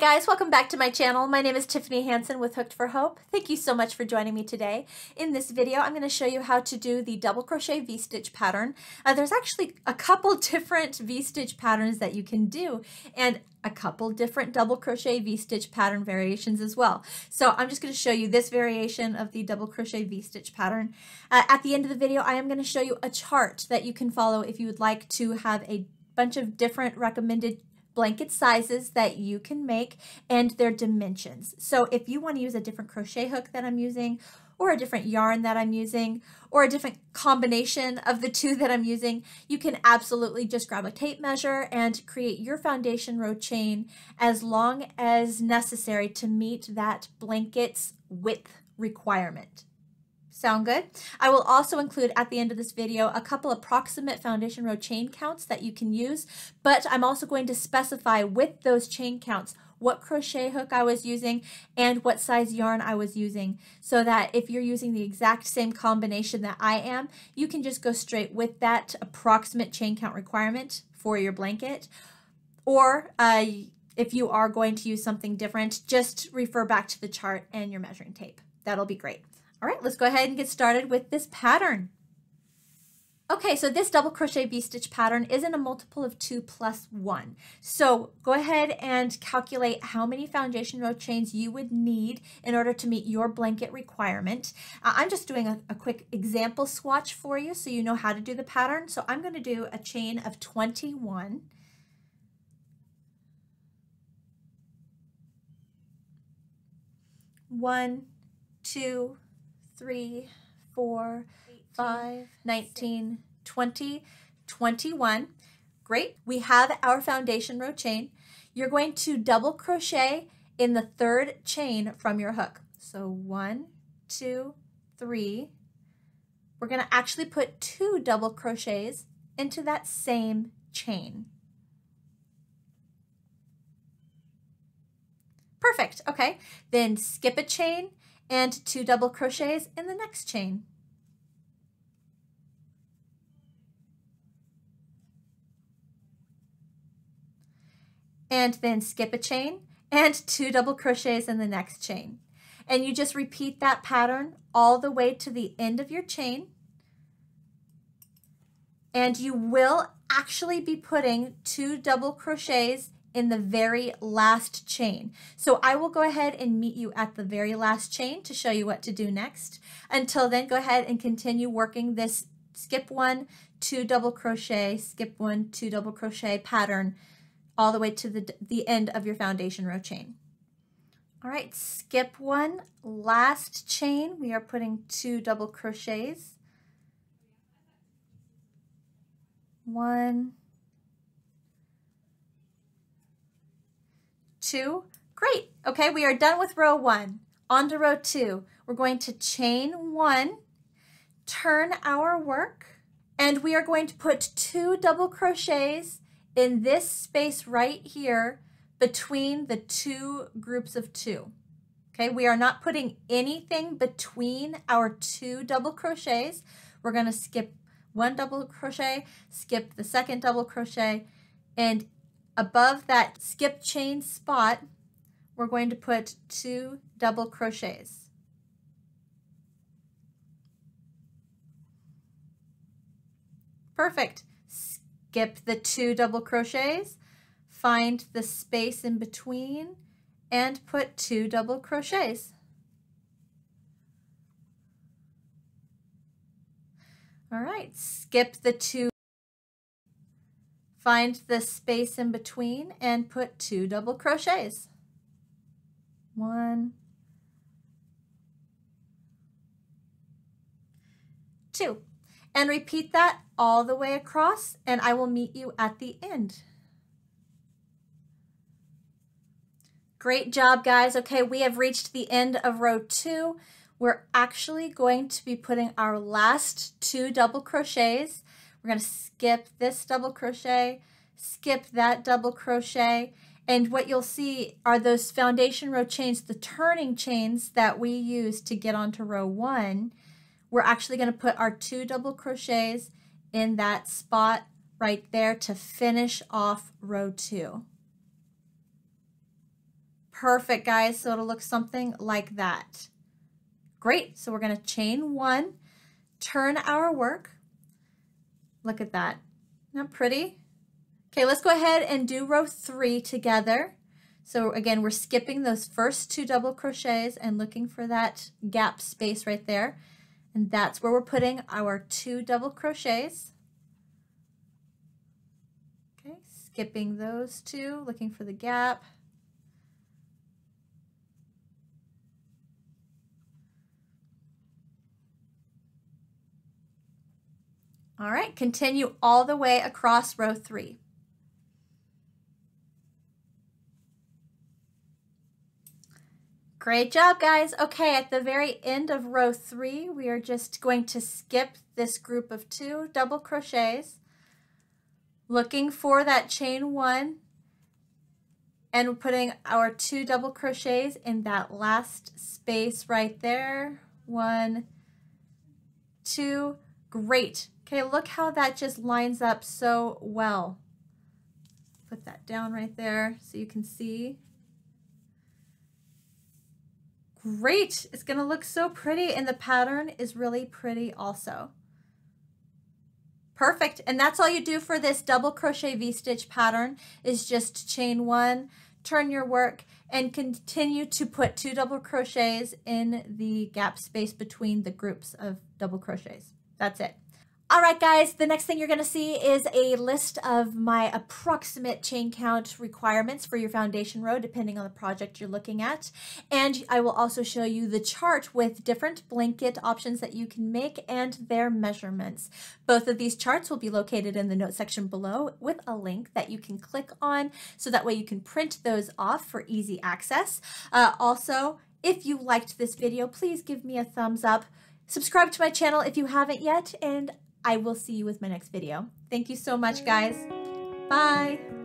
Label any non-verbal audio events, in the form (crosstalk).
guys, welcome back to my channel. My name is Tiffany Hansen with Hooked for Hope. Thank you so much for joining me today. In this video, I'm going to show you how to do the double crochet V-stitch pattern. Uh, there's actually a couple (laughs) different V-stitch patterns that you can do and a couple different double crochet V-stitch pattern variations as well. So I'm just going to show you this variation of the double crochet V-stitch pattern. Uh, at the end of the video, I am going to show you a chart that you can follow if you would like to have a bunch of different recommended blanket sizes that you can make and their dimensions. So if you want to use a different crochet hook that I'm using or a different yarn that I'm using or a different combination of the two that I'm using, you can absolutely just grab a tape measure and create your foundation row chain as long as necessary to meet that blanket's width requirement. Sound good? I will also include at the end of this video a couple approximate foundation row chain counts that you can use, but I'm also going to specify with those chain counts what crochet hook I was using and what size yarn I was using so that if you're using the exact same combination that I am, you can just go straight with that approximate chain count requirement for your blanket. Or uh, if you are going to use something different, just refer back to the chart and your measuring tape. That'll be great. All right, let's go ahead and get started with this pattern. Okay, so this double crochet V-stitch pattern is in a multiple of 2 plus 1. So go ahead and calculate how many foundation row chains you would need in order to meet your blanket requirement. Uh, I'm just doing a, a quick example swatch for you so you know how to do the pattern. So I'm going to do a chain of 21. One, two, three, four, five, 19, 20, 21. Great. We have our foundation row chain. You're going to double crochet in the third chain from your hook. So one, two, three. We're going to actually put two double crochets into that same chain. Perfect. Okay. Then skip a chain and two double crochets in the next chain. And then skip a chain and two double crochets in the next chain. And you just repeat that pattern all the way to the end of your chain. And you will actually be putting two double crochets in the very last chain. So I will go ahead and meet you at the very last chain to show you what to do next. Until then, go ahead and continue working this skip one, two double crochet, skip one, two double crochet pattern all the way to the, the end of your foundation row chain. All right, skip one, last chain, we are putting two double crochets. One, two. Great. Okay, we are done with row one. On to row two. We're going to chain one, turn our work, and we are going to put two double crochets in this space right here between the two groups of two. Okay, we are not putting anything between our two double crochets. We're going to skip one double crochet, skip the second double crochet, and above that skip chain spot, we're going to put two double crochets. Perfect. Skip the two double crochets, find the space in between, and put two double crochets. All right, skip the two Find the space in between and put two double crochets. One, two. And repeat that all the way across and I will meet you at the end. Great job, guys. Okay, we have reached the end of row two. We're actually going to be putting our last two double crochets we're going to skip this double crochet, skip that double crochet, and what you'll see are those foundation row chains, the turning chains that we use to get onto row one. We're actually going to put our two double crochets in that spot right there to finish off row two. Perfect, guys. So it'll look something like that. Great. So we're going to chain one, turn our work. Look at that. Not pretty? Okay, let's go ahead and do row three together. So again, we're skipping those first two double crochets and looking for that gap space right there. And that's where we're putting our two double crochets. Okay, skipping those two, looking for the gap. All right, continue all the way across row three. Great job, guys. Okay, at the very end of row three, we are just going to skip this group of two double crochets, looking for that chain one, and putting our two double crochets in that last space right there. One, two, great. Okay, look how that just lines up so well. Put that down right there so you can see. Great, it's gonna look so pretty and the pattern is really pretty also. Perfect, and that's all you do for this double crochet V-stitch pattern is just chain one, turn your work, and continue to put two double crochets in the gap space between the groups of double crochets. That's it. All right, guys, the next thing you're going to see is a list of my approximate chain count requirements for your foundation row, depending on the project you're looking at. And I will also show you the chart with different blanket options that you can make and their measurements. Both of these charts will be located in the notes section below with a link that you can click on so that way you can print those off for easy access. Uh, also, if you liked this video, please give me a thumbs up. Subscribe to my channel if you haven't yet, and I will see you with my next video. Thank you so much, guys. Bye.